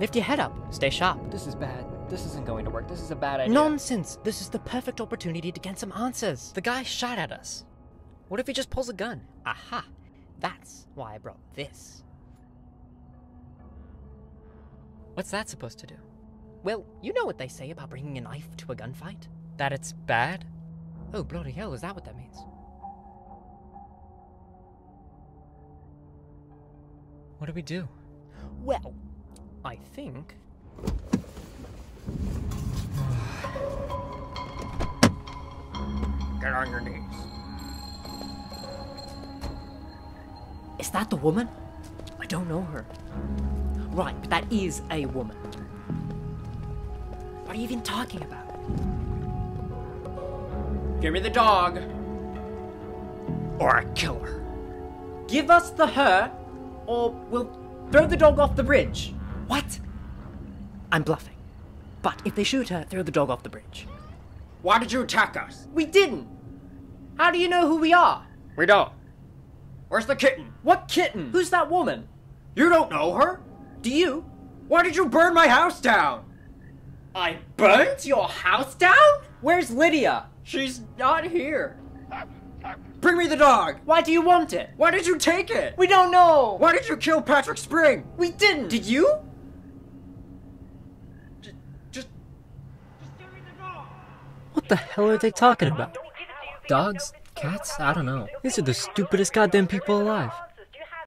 Lift your head up. Stay sharp. This is bad. This isn't going to work. This is a bad idea. Nonsense! This is the perfect opportunity to get some answers. The guy shot at us. What if he just pulls a gun? Aha! That's why I brought this. What's that supposed to do? Well, you know what they say about bringing a knife to a gunfight? That it's bad? Oh, bloody hell, is that what that means? What do we do? Well, I think. Get on your knees. Is that the woman? I don't know her. Right, but that is a woman. What are you even talking about? Give me the dog. Or I kill her. Give us the her, or we'll throw the dog off the bridge. What? I'm bluffing. But if they shoot her, throw the dog off the bridge. Why did you attack us? We didn't! How do you know who we are? We don't. Where's the kitten? What kitten? Who's that woman? You don't know her? Do you? Why did you burn my house down? I burnt your house down? Where's Lydia? She's not here. Bring me the dog. Why do you want it? Why did you take it? We don't know! Why did you kill Patrick Spring? We didn't! Did you? Just, just, just give me the dog. What the hell are they talking about? Dogs? Cats? I don't know. These are the stupidest goddamn people alive.